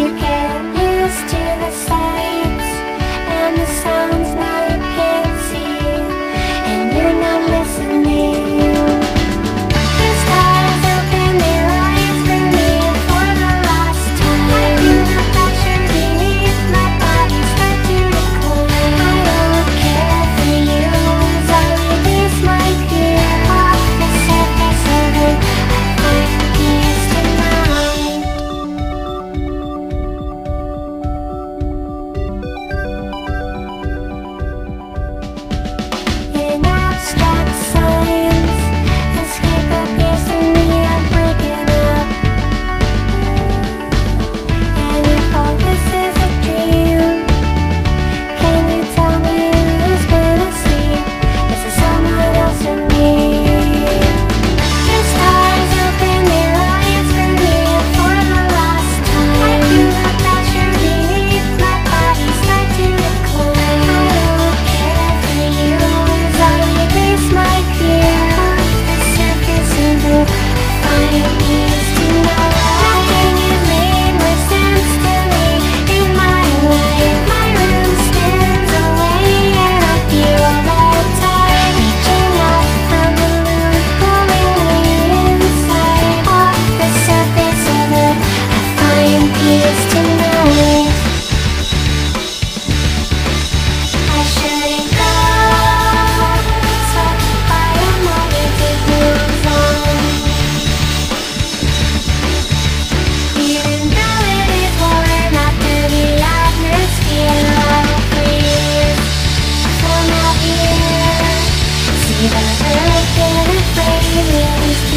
You get used to the sights and the sounds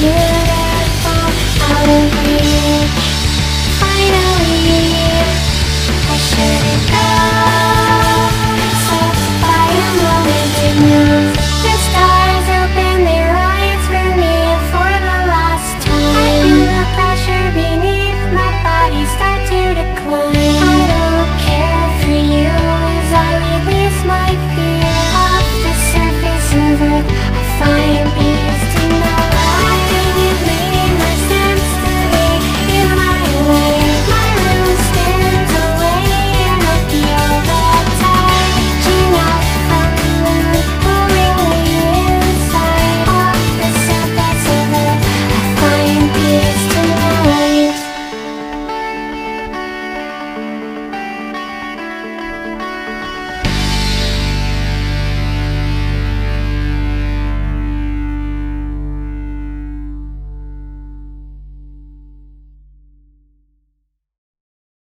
You get far out of reach